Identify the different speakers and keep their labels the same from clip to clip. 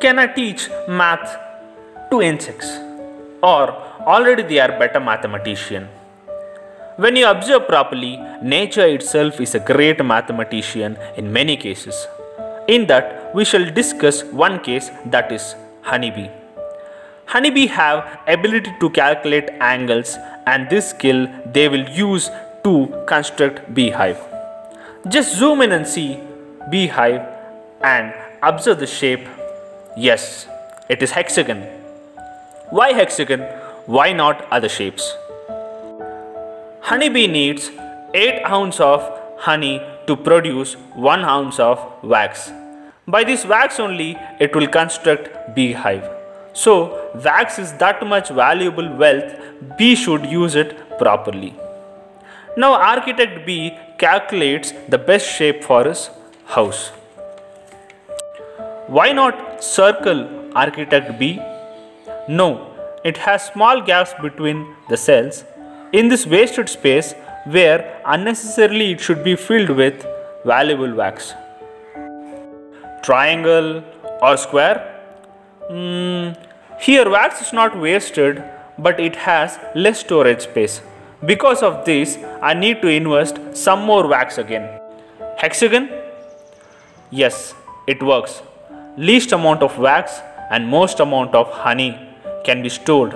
Speaker 1: can I teach math to insects? Or already they are better mathematician? When you observe properly, nature itself is a great mathematician in many cases. In that, we shall discuss one case that is honeybee. Honeybee have ability to calculate angles and this skill they will use to construct beehive. Just zoom in and see beehive and observe the shape. Yes, it is hexagon. Why hexagon? Why not other shapes? Honeybee needs 8 ounce of honey to produce 1 ounce of wax. By this wax only it will construct beehive. So wax is that much valuable wealth, bee should use it properly. Now architect Bee calculates the best shape for his house. Why not circle architect Bee? No, it has small gaps between the cells. In this wasted space where unnecessarily it should be filled with valuable wax. Triangle or square? Mm, here wax is not wasted but it has less storage space. Because of this, I need to invest some more wax again. Hexagon? Yes, it works. Least amount of wax and most amount of honey can be stored.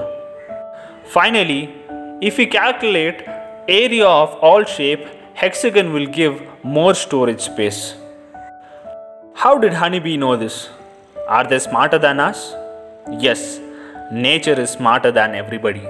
Speaker 1: Finally, if we calculate area of all shape, hexagon will give more storage space. How did honeybee know this? Are they smarter than us? Yes, nature is smarter than everybody.